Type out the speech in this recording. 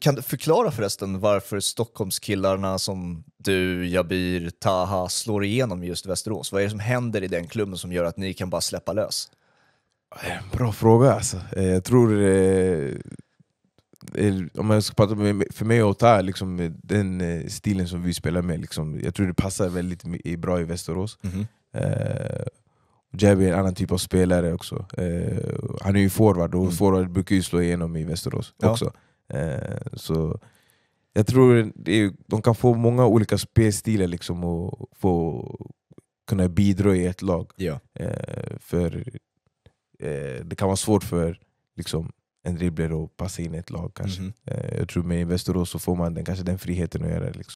Kan du förklara förresten varför Stockholmskillarna som du, Jabir, Taha slår igenom just Västerås? Vad är det som händer i den klubben som gör att ni kan bara släppa lös? Bra fråga alltså. Eh, Jag tror, eh, eh, om jag ska prata med, för mig och Ta, liksom, den eh, stilen som vi spelar med, liksom, jag tror det passar väldigt bra i Västerås. Eh, Jabby är en annan typ av spelare också. Eh, han är ju forward och Mm. forward brukar ju slå igenom i Västerås Ja. också. Eh, så jag tror det de kan få många olika spelstilar liksom och få kunna bidra i ett lag. Ja. Eh, för eh, det kan vara svårt för liksom, en dribblare att passa in i ett lag kanske. Mhm. Eh, jag tror med i Västerås så får man den, kanske den friheten att göra det. Liksom.